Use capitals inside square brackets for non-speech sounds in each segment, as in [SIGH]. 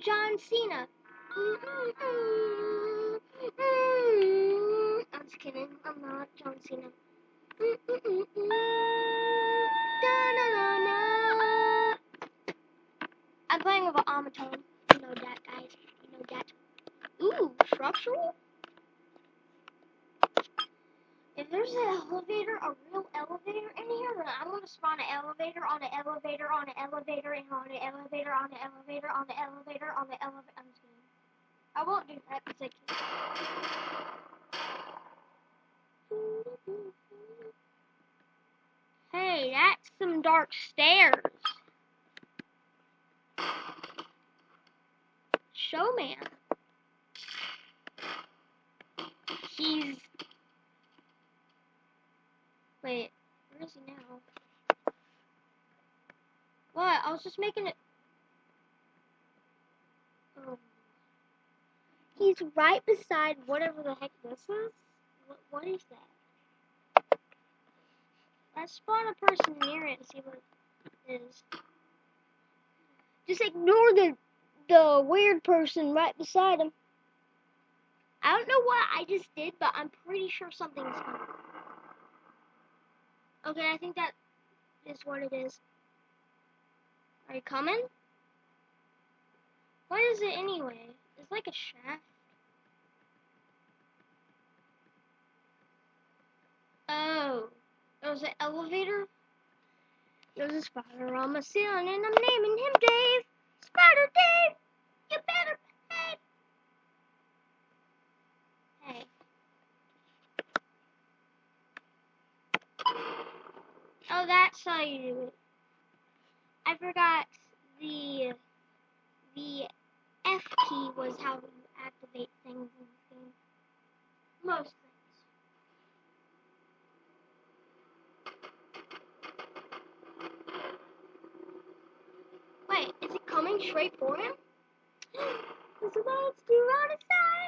John Cena. I'm just kidding. I'm not John Cena. I'm playing with an Amatone. You know that, guys. You know that. Ooh, structural? If there's an elevator, a real elevator in here, then I'm gonna spawn an elevator on an elevator on an elevator and on an elevator on an elevator on an elevator on the elevator. I'm just kidding. I won't do that because I can't. Hey, that's some dark stairs. Showman. He's. Wait, where is he now? What? I was just making it. Oh. He's right beside whatever the heck this is. What, what is that? Let's spawn a person near it and see what it is. Just ignore the the weird person right beside him. I don't know what I just did, but I'm pretty sure something's coming. Okay, I think that is what it is. Are you coming? What is it anyway? It's like a shaft. Oh, there's an elevator. There's a spider on my ceiling, and I'm naming him Dave. Spider Dave, you better behave. Hey. Oh, that's how you do it. I forgot the the F key was how you activate things in this game. Most things. Wait, is it coming straight for him? [GASPS]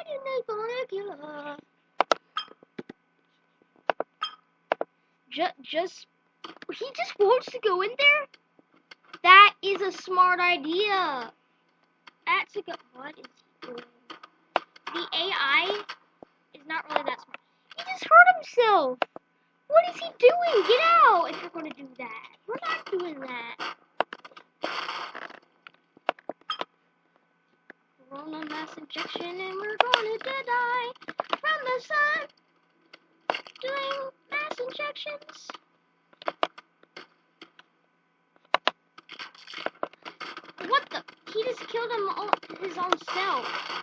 And they're gonna kill us. Just, just, he just wants to go in there? That is a smart idea. That's a good, what is he doing? The AI is not really that smart. He just hurt himself. What is he doing? Get out if you're gonna do that. We're not doing that. Corona mass injection and we're gonna die from the sun. Doing mass injections. What the? He just killed him all, his own self.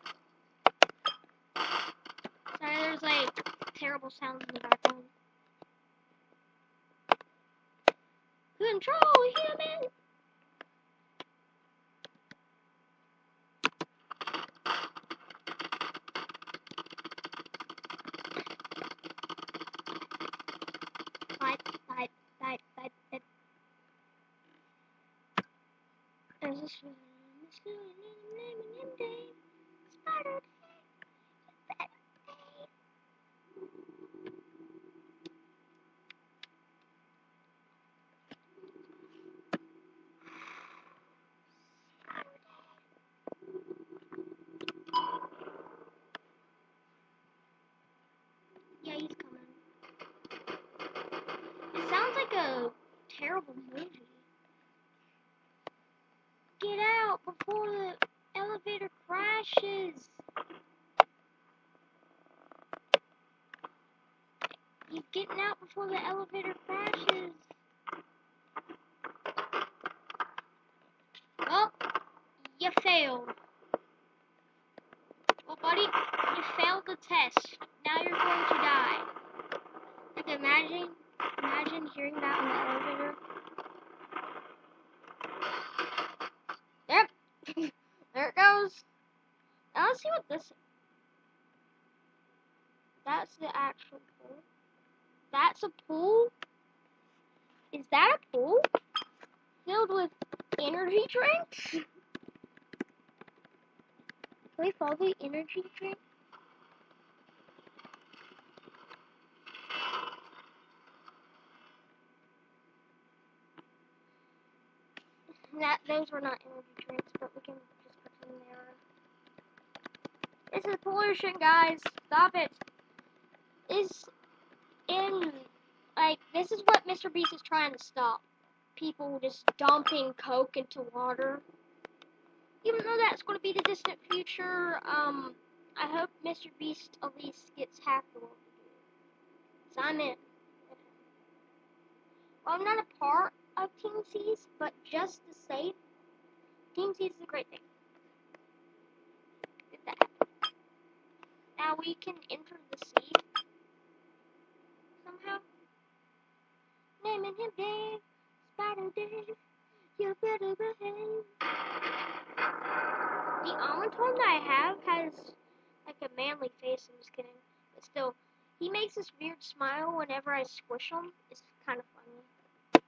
Sorry, there's like terrible sounds in the background. Control human. There's this Spider Dave. Better Dave. Spider Dave. Yeah, he's coming. It sounds like a terrible movie. Get out before the elevator crashes. You getting out before the elevator crashes. Well, you failed. Well, buddy, you failed the test. Now you're going to die. Like, imagine, imagine hearing that in the elevator. Yep. there it goes. Now let's see what this is. That's the actual pool. That's a pool? Is that a pool? Filled with energy drinks? Can we follow the energy drink? That those were not energy drinks, but we can just pretend there. This is pollution, guys. Stop it. This in like this is what Mr. Beast is trying to stop. People just dumping coke into water. Even though that's going to be the distant future, um, I hope Mr. Beast at least gets half the world to I'm in. Well, I'm not a part of Team Seas, but just to say, Team Seas is a great thing. Did that. Now we can enter the sea somehow. Naming him Dave, Spider Dave, you better behave. The almond one that I have has like a manly face. I'm just kidding, but still, he makes this weird smile whenever I squish him. It's kind of funny.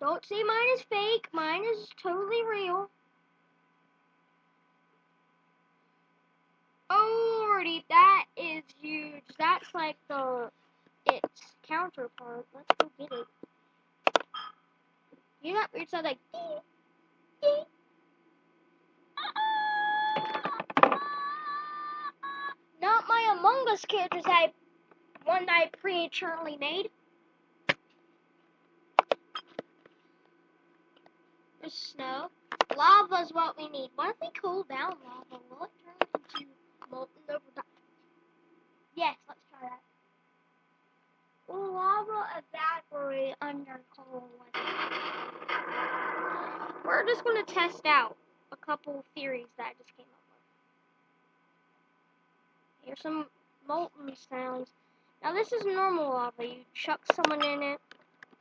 Don't say mine is fake. Mine is totally real. Oh, lordy, that is huge. That's like the its counterpart. Let's go get it. You got weird sound like dee, dee. Ah, ah, ah, Not my Among Us characters I one that I prematurely made. There's snow. Lava is what we need. Why don't we cool down lava? Will it turn into Yes, let's try that. Lava evaporate under cold? We're just going to test out a couple theories that I just came up with. Here's some molten sounds. Now this is normal lava. You chuck someone in it,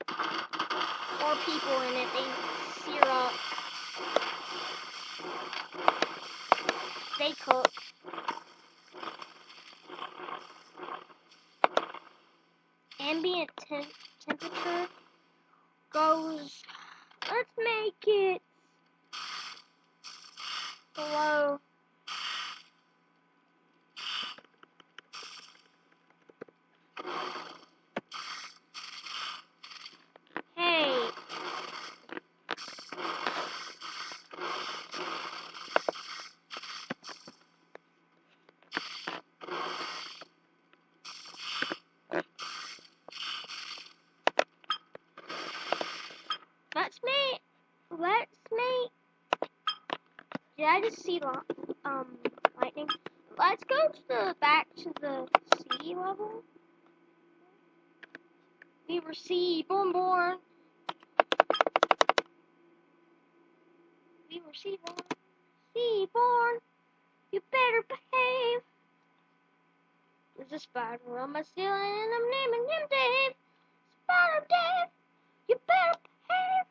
or people in it. They sear up. They cook. Ambient temp temperature goes. Let's make it below. Hey. Let's make. Let's make. I just um lightning? Let's go to the back to the sea level. We were sea born born. We were sea born. Sea born. You better behave. There's a spider on my ceiling and I'm naming him Dave. Spider Dave. You better behave.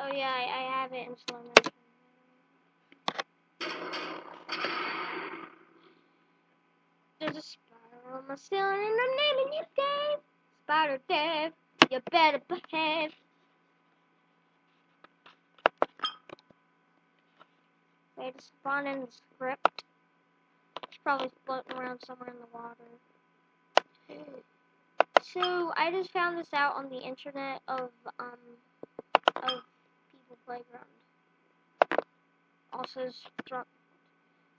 Oh yeah, I, I have it in slow motion. There's a spider on my ceiling and I'm naming him Dave. Spider Dave, you better behave. Way to spawn in the script. It's probably floating around somewhere in the water. So I just found this out on the internet of um of People Playground. Also struck.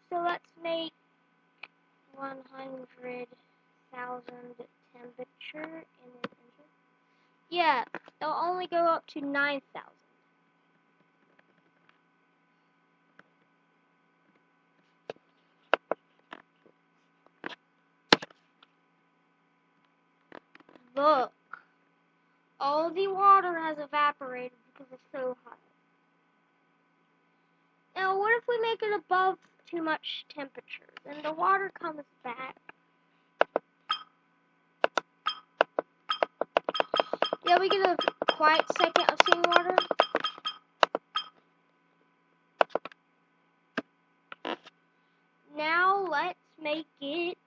So let's make one hundred thousand temperature in an engine. Yeah, it'll only go up to nine thousand. Look. All the water has evaporated because it's so hot. Now, what if we make it above too much temperature? Then the water comes back. Yeah, we get a quiet second of seeing water. Now, let's make it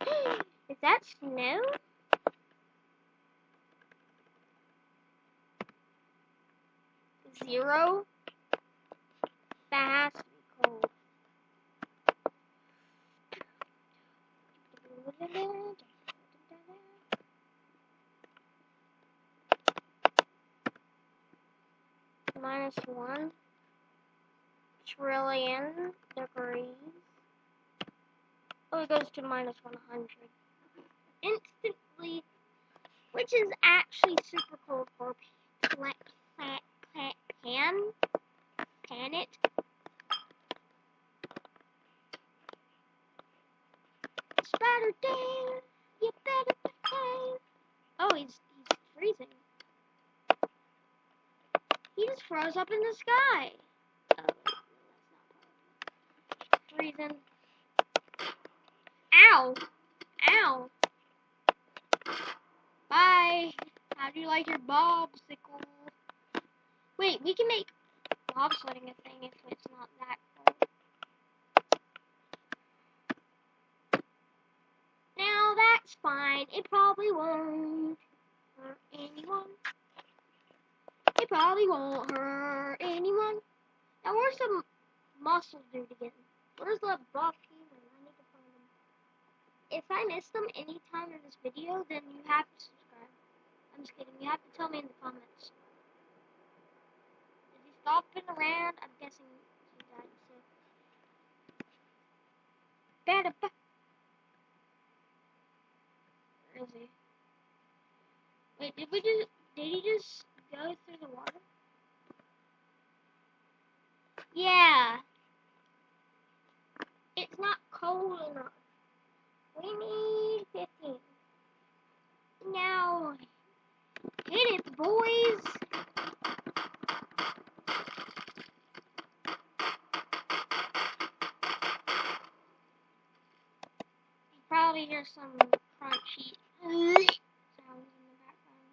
[GASPS] Is that snow? Zero? Be cold. minus 1 trillion degrees. Oh, it goes to minus 100. Instantly, which is actually super cold for plant, plant, pan, planet. Spider Dan, you better behave. Oh, he's, he's freezing. He just froze up in the sky. Oh, Freezing. Ow! Ow! Bye! How do you like your bobsicle? Wait, we can make bobsledding a thing if it's not that cold. Now that's fine. It probably won't hurt anyone. It probably won't hurt anyone. Now where's the muscle dude again? Where's the buff human? I need to find. If I miss them any time in this video, then you have to subscribe. I'm just kidding. You have to tell me in the comments. Stopping around? I'm guessing he died. So. Better. Where is he? Wait, did we just? Did he just go through the water? Yeah. It's not cold enough. We need 15. Now, hit it, boys. Probably hear some crunchy sounds in the background.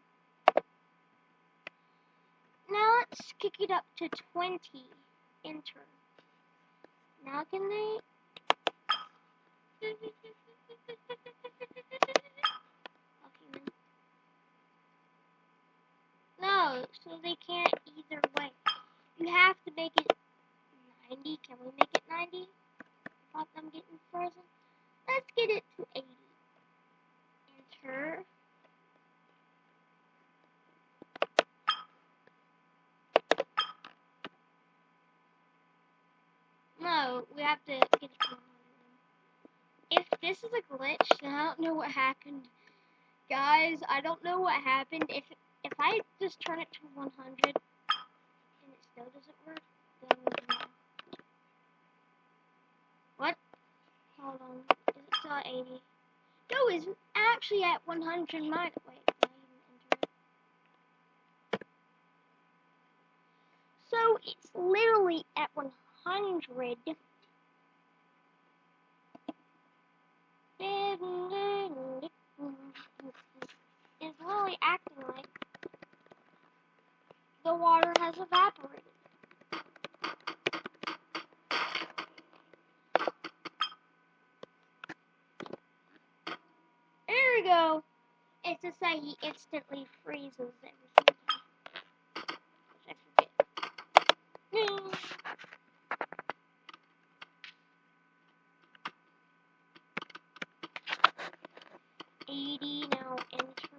Now let's kick it up to 20. Enter. Now can they? No, so they can't either way. You have to make it 90. Can we make it 90? Without them getting frozen? Let's get it to 80. Enter. No, we have to get it to 100. If this is a glitch, then I don't know what happened. Guys, I don't know what happened. If if I just turn it to 100 and it still doesn't work, then. What? Hold on. Is it still at 80? No, it's actually at 100 minus. Wait? So it's literally at 100. It's acting like the water has evaporated. There we go. It's to say he instantly freezes everything. Which I forget. Eighty now enter.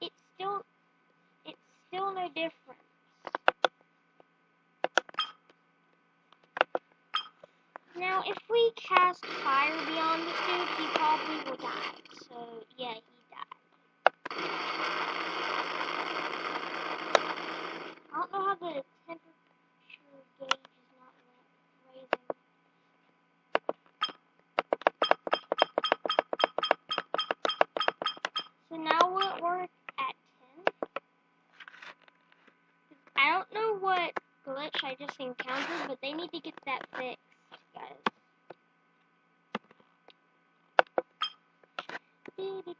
It's still it's still no difference. Now if we cast fire beyond this dude, he probably will die. So yeah, he died. I don't know how the temperature gauge is not raising. So now it work at 10? I don't know what glitch I just encountered, but they need to get that fixed, guys.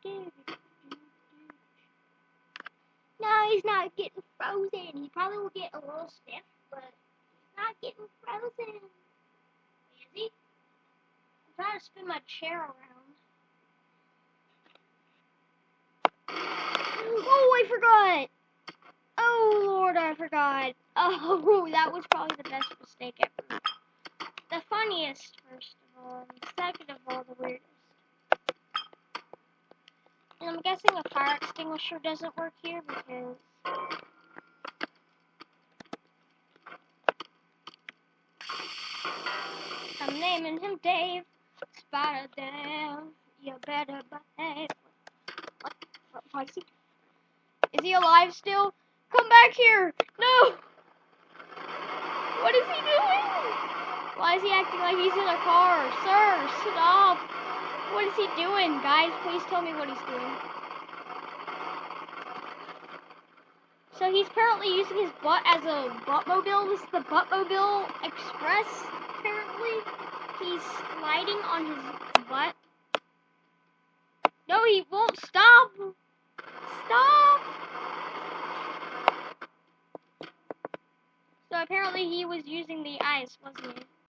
No, he's not getting frozen. He probably will get a little stiff, but he's not getting frozen. Is he? I'm trying to spin my chair around. Oh, I forgot. Oh, Lord, I forgot. Oh, [LAUGHS] that was probably the best mistake ever. The funniest, first of all, and second of all, the weirdest. And I'm guessing a fire extinguisher doesn't work here because... I'm naming him Dave. Spider Dave. You better behave. What? What is he? Is he alive still? Come back here! No! What is he doing? Why is he acting like he's in a car? Sir, stop! What is he doing? Guys, please tell me what he's doing. So he's currently using his butt as a buttmobile. This is the Buttmobile Express, apparently. He's sliding on his butt. No, he won't stop. Stop! So apparently he was using the ice, wasn't he?